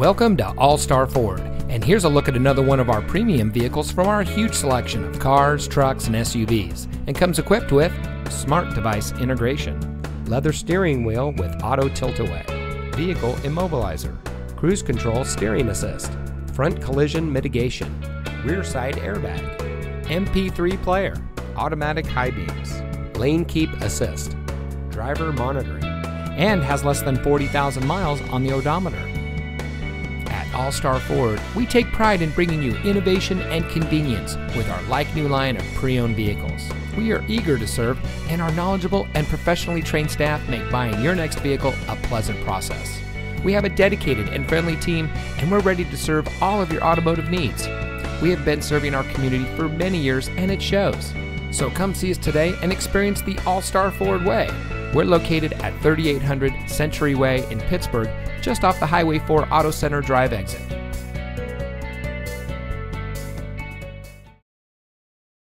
Welcome to All Star Ford, and here's a look at another one of our premium vehicles from our huge selection of cars, trucks, and SUVs, and comes equipped with smart device integration, leather steering wheel with auto tilt-away, vehicle immobilizer, cruise control steering assist, front collision mitigation, rear side airbag, MP3 player, automatic high beams, lane keep assist, driver monitoring, and has less than 40,000 miles on the odometer. All Star Ford, we take pride in bringing you innovation and convenience with our like new line of pre owned vehicles. We are eager to serve, and our knowledgeable and professionally trained staff make buying your next vehicle a pleasant process. We have a dedicated and friendly team, and we're ready to serve all of your automotive needs. We have been serving our community for many years, and it shows. So come see us today and experience the All Star Ford way. We're located at 3800 Century Way in Pittsburg, just off the Highway 4 Auto Center Drive exit.